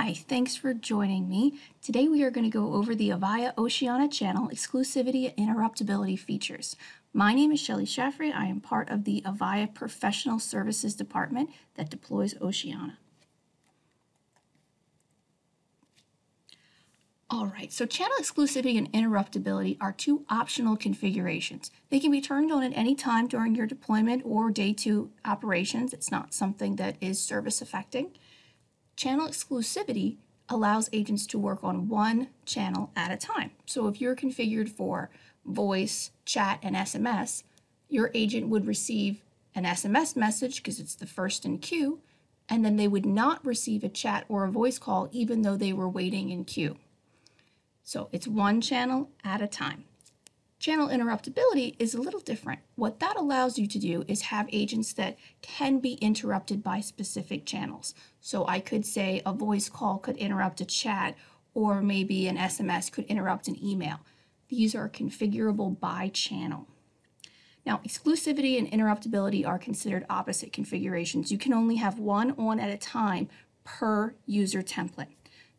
Hi, thanks for joining me. Today we are going to go over the Avaya Oceana channel exclusivity and interruptibility features. My name is Shelley Shaffery. I am part of the Avaya Professional Services Department that deploys Oceana. All right, so channel exclusivity and interruptibility are two optional configurations. They can be turned on at any time during your deployment or day two operations. It's not something that is service affecting. Channel exclusivity allows agents to work on one channel at a time. So if you're configured for voice, chat, and SMS, your agent would receive an SMS message because it's the first in queue, and then they would not receive a chat or a voice call even though they were waiting in queue. So it's one channel at a time. Channel interruptibility is a little different. What that allows you to do is have agents that can be interrupted by specific channels. So I could say a voice call could interrupt a chat, or maybe an SMS could interrupt an email. These are configurable by channel. Now, exclusivity and interruptibility are considered opposite configurations. You can only have one on at a time per user template.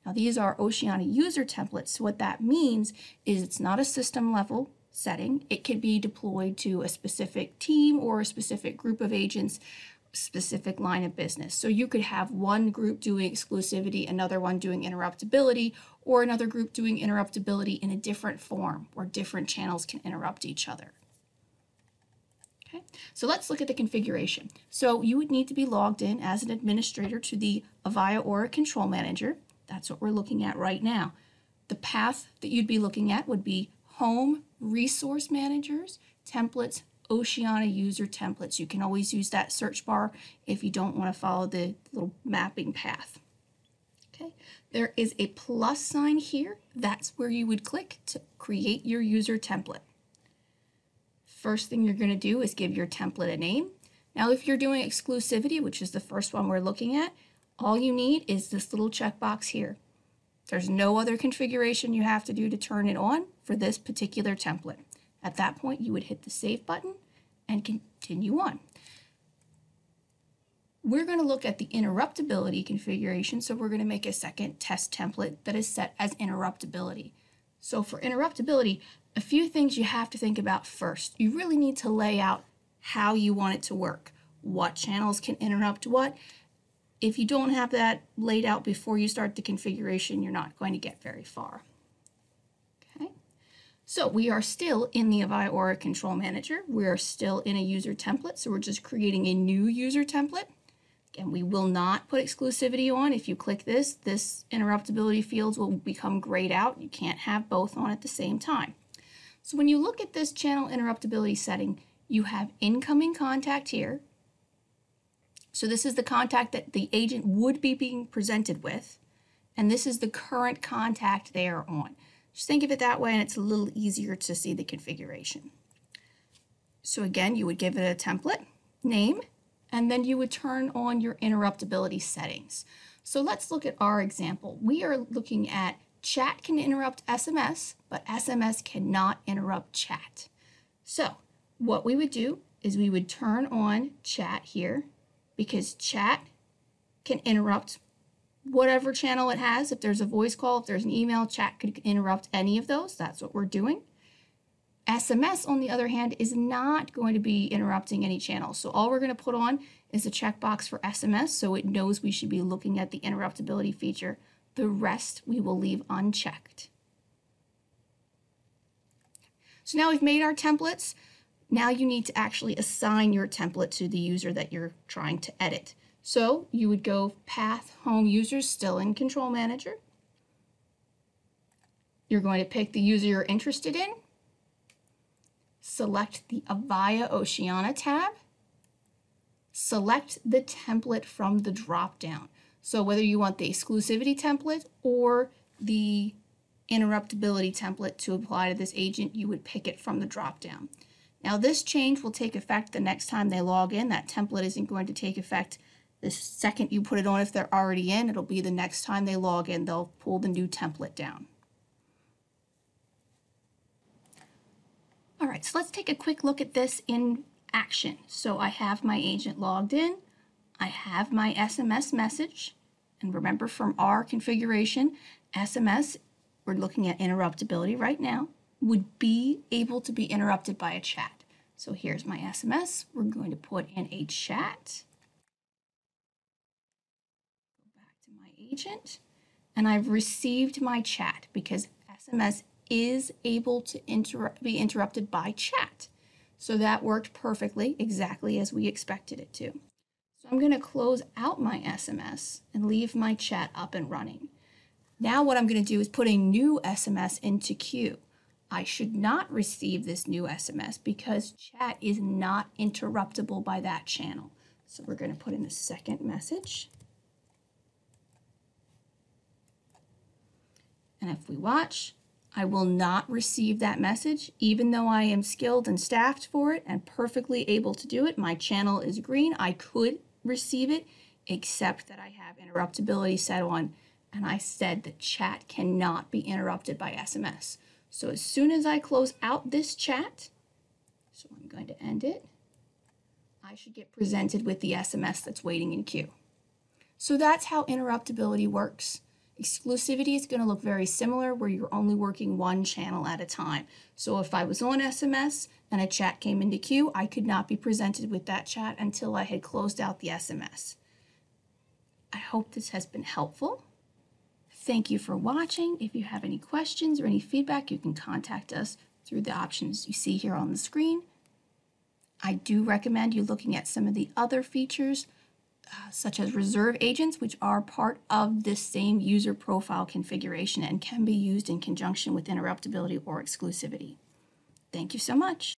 Now, these are Oceana user templates. So what that means is it's not a system level setting. It can be deployed to a specific team or a specific group of agents, specific line of business. So you could have one group doing exclusivity, another one doing interruptibility, or another group doing interruptibility in a different form where different channels can interrupt each other. Okay, so let's look at the configuration. So you would need to be logged in as an administrator to the Avaya Aura Control Manager. That's what we're looking at right now. The path that you'd be looking at would be Home, Resource Managers, Templates, Oceana user templates. You can always use that search bar if you don't want to follow the little mapping path. Okay, there is a plus sign here. That's where you would click to create your user template. First thing you're going to do is give your template a name. Now, if you're doing exclusivity, which is the first one we're looking at, all you need is this little checkbox here. There's no other configuration you have to do to turn it on for this particular template. At that point, you would hit the Save button and continue on. We're going to look at the interruptibility configuration, so we're going to make a second test template that is set as interruptibility. So for interruptibility, a few things you have to think about first. You really need to lay out how you want it to work. What channels can interrupt what, if you don't have that laid out before you start the configuration, you're not going to get very far. Okay, so we are still in the Avaya Aura Control Manager. We are still in a user template, so we're just creating a new user template. Again, we will not put exclusivity on. If you click this, this interruptibility fields will become grayed out. You can't have both on at the same time. So when you look at this channel interruptibility setting, you have incoming contact here, so this is the contact that the agent would be being presented with, and this is the current contact they are on. Just think of it that way, and it's a little easier to see the configuration. So again, you would give it a template, name, and then you would turn on your interruptibility settings. So let's look at our example. We are looking at chat can interrupt SMS, but SMS cannot interrupt chat. So what we would do is we would turn on chat here because chat can interrupt whatever channel it has. If there's a voice call, if there's an email, chat could interrupt any of those. That's what we're doing. SMS, on the other hand, is not going to be interrupting any channels. So all we're going to put on is a checkbox for SMS so it knows we should be looking at the interruptibility feature. The rest we will leave unchecked. So now we've made our templates. Now you need to actually assign your template to the user that you're trying to edit. So you would go path home users still in control manager. You're going to pick the user you're interested in. Select the Avaya Oceana tab. Select the template from the drop-down. So whether you want the exclusivity template or the interruptibility template to apply to this agent, you would pick it from the drop-down. Now this change will take effect the next time they log in. That template isn't going to take effect the second you put it on if they're already in. It'll be the next time they log in, they'll pull the new template down. All right, so let's take a quick look at this in action. So I have my agent logged in. I have my SMS message. And remember from our configuration, SMS, we're looking at interruptibility right now, would be able to be interrupted by a chat. So here's my SMS. We're going to put in a chat. Go back to my agent. And I've received my chat because SMS is able to inter be interrupted by chat. So that worked perfectly, exactly as we expected it to. So I'm going to close out my SMS and leave my chat up and running. Now what I'm going to do is put a new SMS into queue. I should not receive this new SMS because chat is not interruptible by that channel. So we're going to put in a second message. And if we watch, I will not receive that message, even though I am skilled and staffed for it and perfectly able to do it. My channel is green. I could receive it, except that I have interruptibility set on, and I said that chat cannot be interrupted by SMS. So as soon as I close out this chat, so I'm going to end it, I should get presented with the SMS that's waiting in queue. So that's how interruptibility works. Exclusivity is going to look very similar where you're only working one channel at a time. So if I was on SMS and a chat came into queue, I could not be presented with that chat until I had closed out the SMS. I hope this has been helpful. Thank you for watching. If you have any questions or any feedback, you can contact us through the options you see here on the screen. I do recommend you looking at some of the other features uh, such as reserve agents, which are part of this same user profile configuration and can be used in conjunction with interruptibility or exclusivity. Thank you so much.